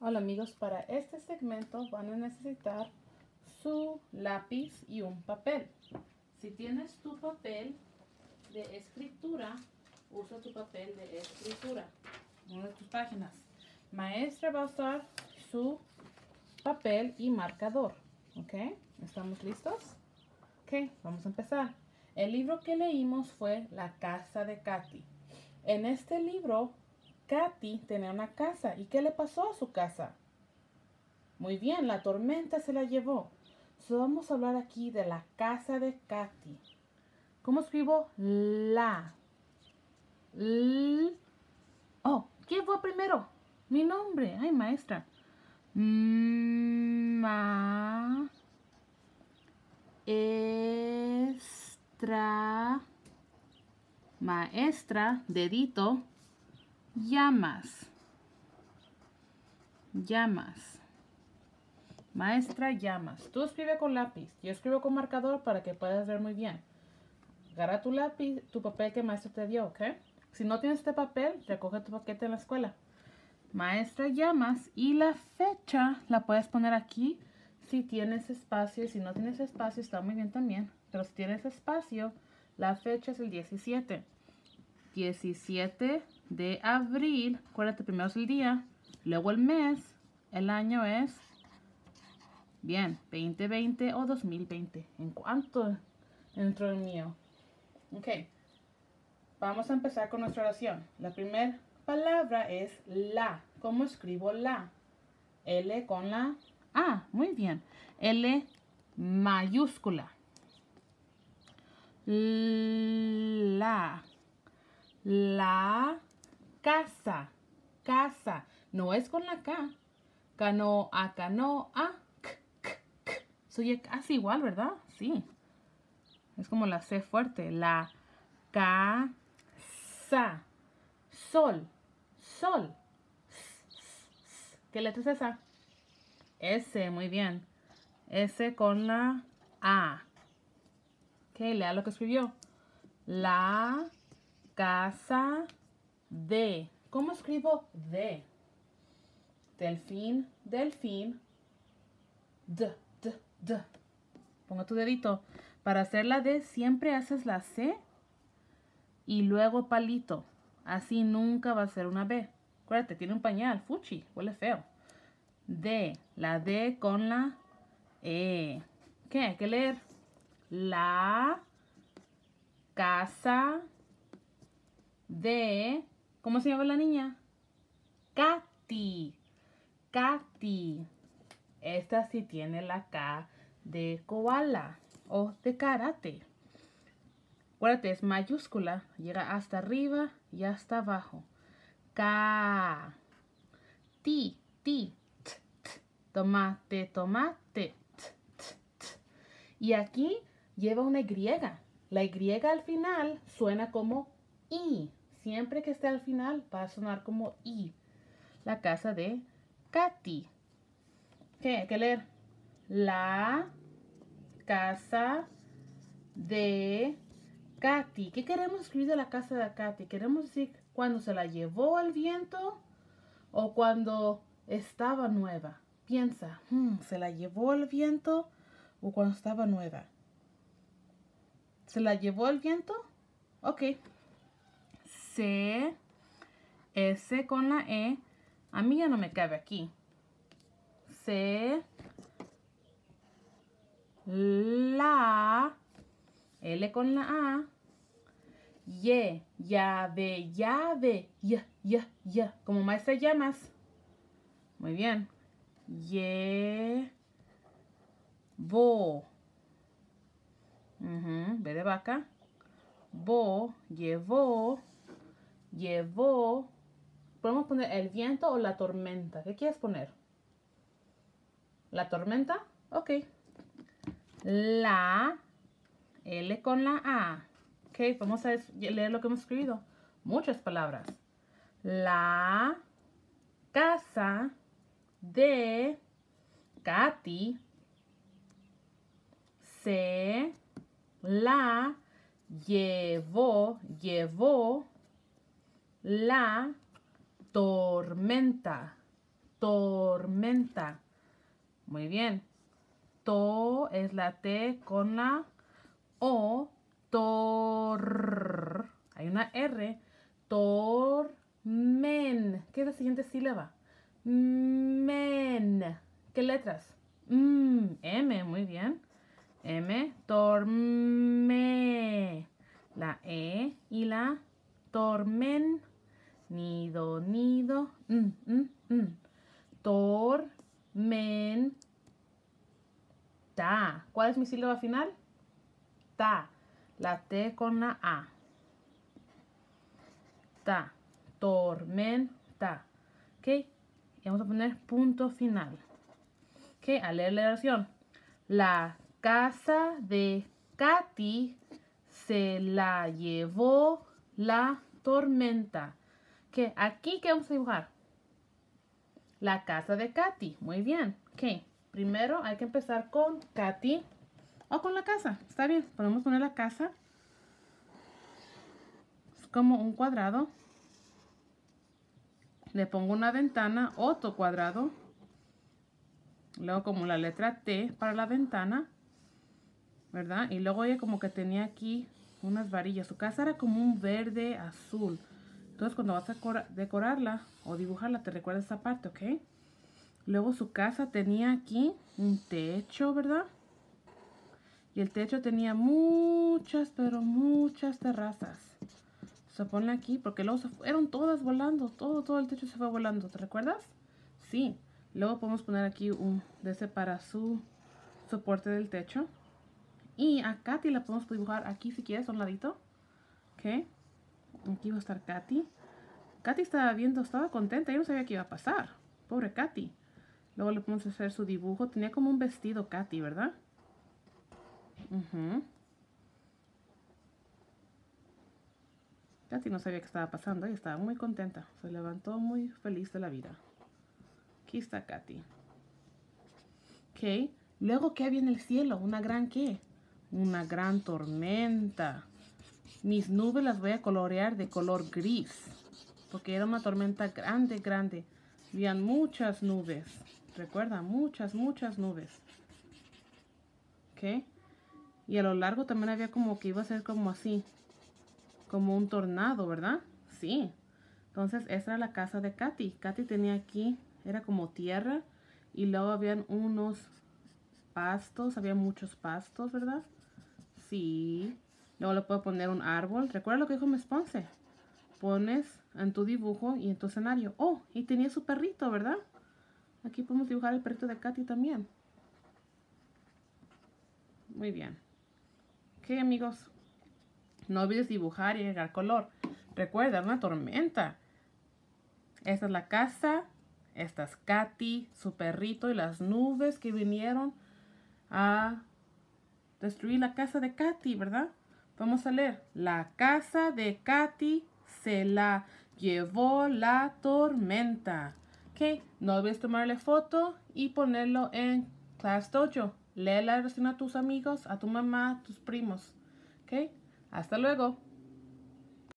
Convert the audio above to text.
Hola amigos, para este segmento van a necesitar su lápiz y un papel. Si tienes tu papel de escritura, usa tu papel de escritura, una de tus páginas. Maestra va a usar su papel y marcador, ¿ok? ¿Estamos listos? Ok, vamos a empezar. El libro que leímos fue La casa de Katy. En este libro Katy tenía una casa. ¿Y qué le pasó a su casa? Muy bien, la tormenta se la llevó. So, vamos a hablar aquí de la casa de Katy. ¿Cómo escribo la? L oh, ¿quién fue primero? Mi nombre. Ay, maestra. Ma. Estra. Maestra, dedito llamas. Llamas. Maestra, llamas. Tú escribe con lápiz. Yo escribo con marcador para que puedas ver muy bien. Agarra tu lápiz, tu papel que maestro te dio, ¿ok? Si no tienes este papel, recoge tu paquete en la escuela. Maestra, llamas. Y la fecha la puedes poner aquí si tienes espacio. Si no tienes espacio, está muy bien también. Pero si tienes espacio, la fecha es el 17. 17 de abril. Acuérdate, primero es el día, luego el mes, el año es, bien, 2020 o 2020. ¿En cuánto entró el mío? Ok. Vamos a empezar con nuestra oración. La primera palabra es la. ¿Cómo escribo la? L con la A. Muy bien. L mayúscula. La. La casa. Casa. No es con la K. Cano, a, cano, a, k, k, k. Soy casi igual, ¿verdad? Sí. Es como la C fuerte. La casa. Sol. Sol. ¿Qué letra es esa? S, muy bien. S con la A. Ok, lea lo que escribió. La casa de. ¿Cómo escribo de? Delfín, delfín. D, d, d. Ponga tu dedito. Para hacer la D siempre haces la C y luego palito. Así nunca va a ser una B. Acuérdate, tiene un pañal, fuchi, huele feo. D, la D con la E. ¿Qué? Hay que leer. La casa de... ¿Cómo se llama la niña? Katy. Katy. Esta sí tiene la K de koala o de karate. Acuérdate, es mayúscula. Llega hasta arriba y hasta abajo. K. Ti, ti. T, t. Tomate, tomate. T. Y aquí lleva una Y. La Y al final suena como I. Siempre que esté al final va a sonar como I. La casa de Katy. ¿Qué? Hay que leer. La casa de Katy. ¿Qué queremos escribir de la casa de Katy? Queremos decir cuando se la llevó el viento o cuando estaba nueva. Piensa, hmm, ¿se la llevó el viento o cuando estaba nueva? ¿Se la llevó el viento? Ok. C, S con la E. A mí ya no me cabe aquí. C, la, L con la A. Y, llave, llave, ya, ya, ya. Como maestra llamas. Muy bien. Y, bo. Ve de vaca. Bo, llevó llevó. Podemos poner el viento o la tormenta. ¿Qué quieres poner? ¿La tormenta? Ok. La L con la A. Ok, vamos a leer lo que hemos escrito. Muchas palabras. La casa de Katy se la llevó, llevó la tormenta. tormenta. Muy bien. To es la T con la O. Tor. Hay una R. Tormen. ¿Qué es la siguiente sílaba? Men. ¿Qué letras? Mm, M, muy bien. M, torme. La E y la tormen. Nido, nido. Mm, mm, mm. Tormenta. ¿Cuál es mi sílaba final? Ta. La T con la A. Ta. Tormenta. ¿Ok? Y vamos a poner punto final. ¿Ok? A leer la oración. La casa de Katy se la llevó la tormenta. ¿Qué? Aquí, ¿qué vamos a dibujar? La casa de Katy. Muy bien. ¿Qué? Primero hay que empezar con Katy o con la casa. Está bien. Podemos poner la casa. Es como un cuadrado. Le pongo una ventana, otro cuadrado. Luego como la letra T para la ventana. ¿Verdad? Y luego ella como que tenía aquí unas varillas. Su casa era como un verde azul. Entonces cuando vas a decorarla o dibujarla te recuerda esa parte, ¿ok? Luego su casa tenía aquí un techo, ¿verdad? Y el techo tenía muchas, pero muchas terrazas. Se pone aquí porque luego fueron todas volando. Todo, todo el techo se fue volando. ¿Te recuerdas? Sí. Luego podemos poner aquí un de ese para su soporte del techo. Y a Katy la podemos dibujar aquí si quieres, a un ladito. Ok. Aquí va a estar Katy. Katy estaba viendo, estaba contenta. Yo no sabía qué iba a pasar. Pobre Katy. Luego le podemos hacer su dibujo. Tenía como un vestido Katy, ¿verdad? Katy no sabía qué estaba pasando. Ella estaba muy contenta. Se levantó muy feliz de la vida. Aquí está Katy. Ok. Luego, ¿qué había en el cielo? ¿Una gran qué? Una gran tormenta. Mis nubes las voy a colorear de color gris. Porque era una tormenta grande, grande. Habían muchas nubes. Recuerda, muchas, muchas nubes. ¿Ok? Y a lo largo también había como que iba a ser como así. Como un tornado, ¿verdad? Sí. Entonces, esa era la casa de Katy. Katy tenía aquí, era como tierra. Y luego habían unos pastos. Había muchos pastos, ¿verdad? Sí. Luego le puedo poner un árbol. ¿Recuerda lo que dijo mi? Pones en tu dibujo y en tu escenario. Oh, y tenía su perrito, ¿verdad? Aquí podemos dibujar el perrito de Katy también. Muy bien. Ok, amigos. No olvides dibujar y agregar color. Recuerda, una tormenta. Esta es la casa. Esta es Katy, su perrito y las nubes que vinieron a destruir la casa de Katy, ¿verdad? Vamos a leer. La casa de Katy se la llevó la tormenta. Ok, no olvides tomarle foto y ponerlo en Class Dojo. Lee la versión a tus amigos, a tu mamá, a tus primos. Ok, hasta luego.